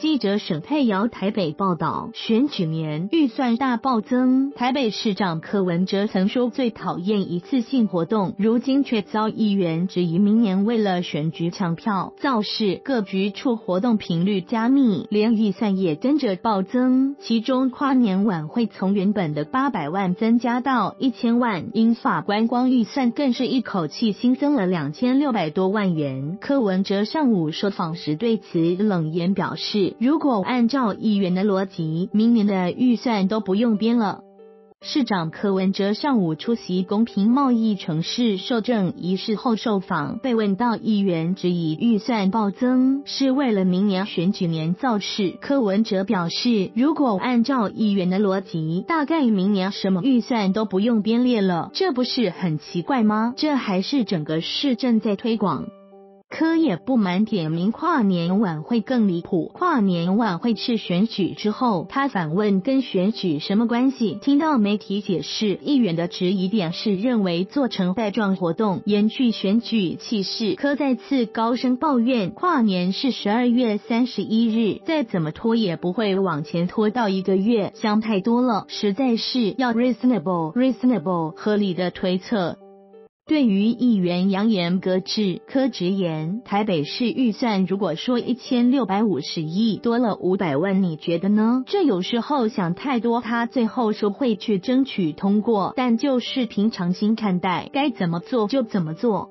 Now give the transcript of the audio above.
记者沈佩瑶台北报道，选举年预算大暴增，台北市长柯文哲曾说最讨厌一次性活动，如今却遭议员质疑，明年为了选举抢票造势，各局处活动频率加密，连预算也跟着暴增。其中跨年晚会从原本的八百万增加到一千万，因法观光预算更是一口气新增了两千六百多万元。柯文哲上午受访时对此冷言表示。如果按照议员的逻辑，明年的预算都不用编了。市长柯文哲上午出席公平贸易城市受证仪式后受访，被问到议员质疑预算暴增是为了明年选举年造势，柯文哲表示，如果按照议员的逻辑，大概明年什么预算都不用编列了，这不是很奇怪吗？这还是整个市政在推广。柯也不满点名跨年晚会更离谱，跨年晚会是选举之后，他反问跟选举什么关系？听到媒体解释，议员的质疑点是认为做成带状活动，延续选举气势。柯再次高声抱怨，跨年是十二月三十一日，再怎么拖也不会往前拖到一个月，想太多了，实在是要 reasonable reasonable 合理的推测。对于议员扬言搁置，柯直言，台北市预算如果说一千六百五十亿多了五百万，你觉得呢？这有时候想太多，他最后说会去争取通过，但就是平常心看待，该怎么做就怎么做。